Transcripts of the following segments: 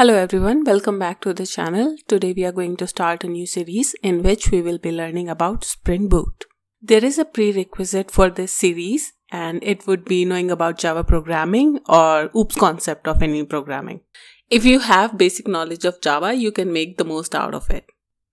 Hello everyone, welcome back to the channel. Today we are going to start a new series in which we will be learning about Spring Boot. There is a prerequisite for this series and it would be knowing about Java programming or OOPS concept of any programming. If you have basic knowledge of Java, you can make the most out of it.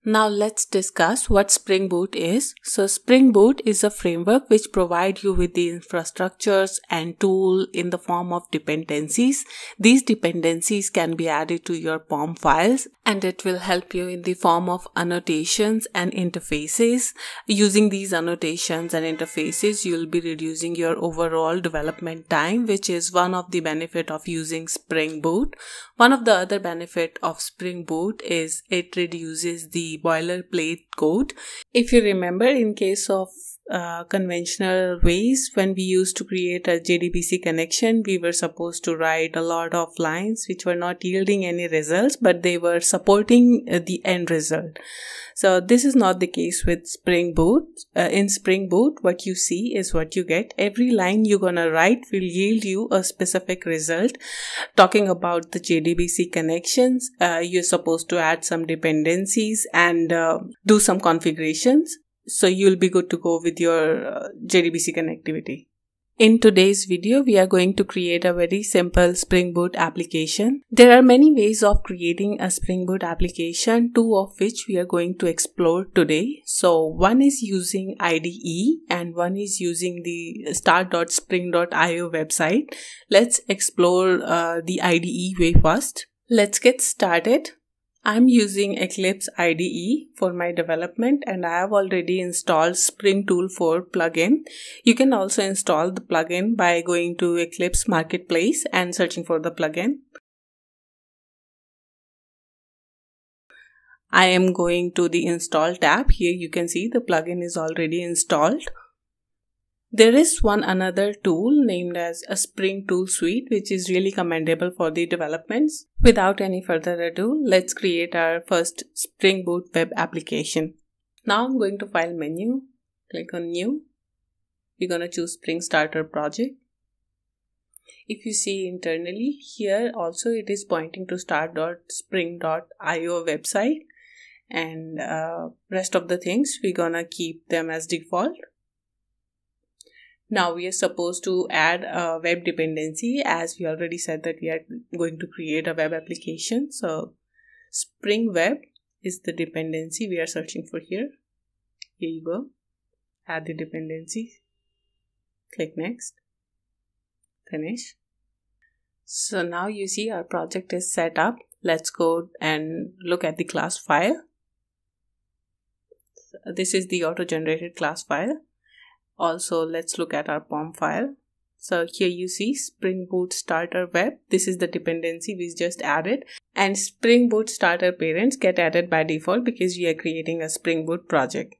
Now let's discuss what Spring Boot is. So Spring Boot is a framework which provides you with the infrastructures and tool in the form of dependencies. These dependencies can be added to your POM files and it will help you in the form of annotations and interfaces. Using these annotations and interfaces, you'll be reducing your overall development time, which is one of the benefit of using Spring Boot. One of the other benefit of Spring Boot is it reduces the boilerplate code. If you remember, in case of uh, conventional ways. When we used to create a JDBC connection we were supposed to write a lot of lines which were not yielding any results but they were supporting uh, the end result. So this is not the case with Spring Boot. Uh, in Spring Boot what you see is what you get. Every line you're gonna write will yield you a specific result. Talking about the JDBC connections uh, you're supposed to add some dependencies and do some configurations so you'll be good to go with your uh, JDBC connectivity. In today's video, we are going to create a very simple Spring Boot application. There are many ways of creating a Spring Boot application, two of which we are going to explore today. So one is using IDE and one is using the start.spring.io website. Let's explore uh, the IDE way first. Let's get started. I'm using Eclipse IDE for my development and I have already installed Spring Tool 4 plugin. You can also install the plugin by going to Eclipse Marketplace and searching for the plugin. I am going to the install tab. Here you can see the plugin is already installed. There is one another tool named as a Spring Tool Suite which is really commendable for the developments. Without any further ado, let's create our first Spring Boot web application. Now I'm going to File menu, click on New. We're going to choose Spring Starter Project. If you see internally here also it is pointing to start.spring.io website and uh, rest of the things we're gonna keep them as default now we are supposed to add a web dependency as we already said that we are going to create a web application. So Spring Web is the dependency we are searching for here. Here you go. Add the dependency. Click next. Finish. So now you see our project is set up. Let's go and look at the class file. This is the auto generated class file also let's look at our pom file. So here you see spring boot starter web. This is the dependency we just added. And spring boot starter parents get added by default because we are creating a spring boot project.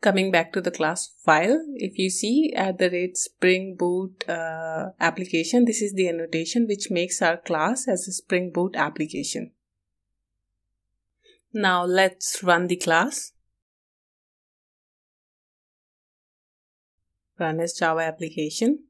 Coming back to the class file if you see at the rate spring boot uh, application this is the annotation which makes our class as a spring boot application. Now let's run the class run as Java application.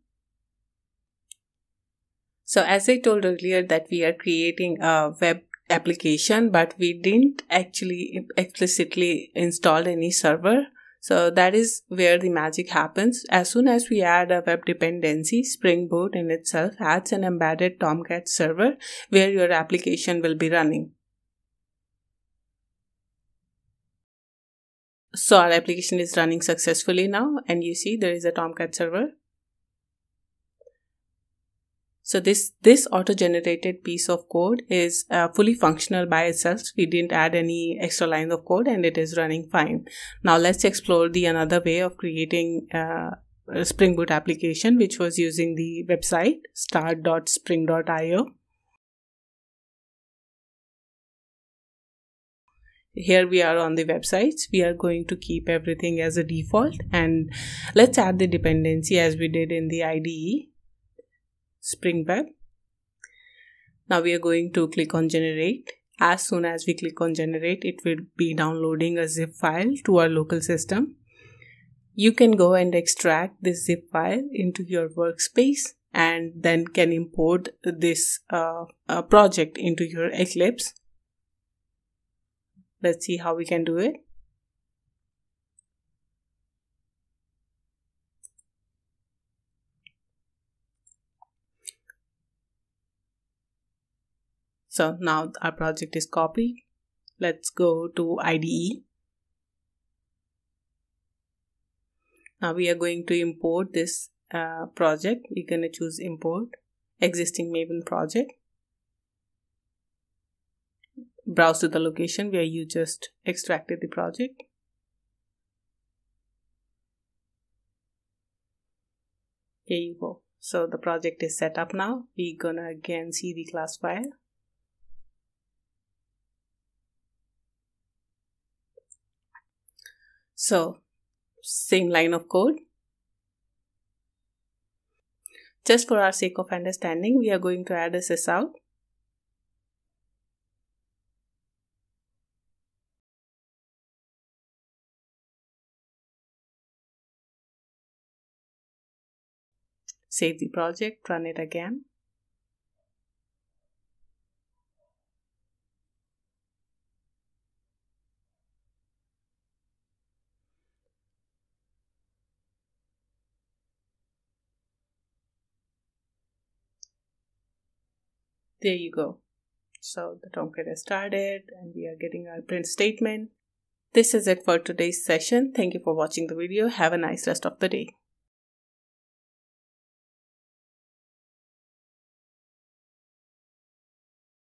So as I told earlier that we are creating a web application, but we didn't actually explicitly install any server. So that is where the magic happens. As soon as we add a web dependency, Spring Boot in itself adds an embedded Tomcat server where your application will be running. So our application is running successfully now and you see there is a Tomcat server. So this, this auto-generated piece of code is uh, fully functional by itself. We didn't add any extra lines of code and it is running fine. Now let's explore the another way of creating uh, a Spring Boot application which was using the website start.spring.io. here we are on the websites we are going to keep everything as a default and let's add the dependency as we did in the IDE Spring Web. Now we are going to click on generate. As soon as we click on generate it will be downloading a zip file to our local system. You can go and extract this zip file into your workspace and then can import this uh, uh, project into your Eclipse. Let's see how we can do it. So now our project is copied. Let's go to IDE. Now we are going to import this uh, project. We're going to choose import existing Maven project. Browse to the location where you just extracted the project. Here you go. So the project is set up now. We're gonna again see the class file. So, same line of code. Just for our sake of understanding, we are going to add a sysout. Save the project, run it again. there you go. So the Tomcat has started and we are getting our print statement. This is it for today's session. Thank you for watching the video. Have a nice rest of the day.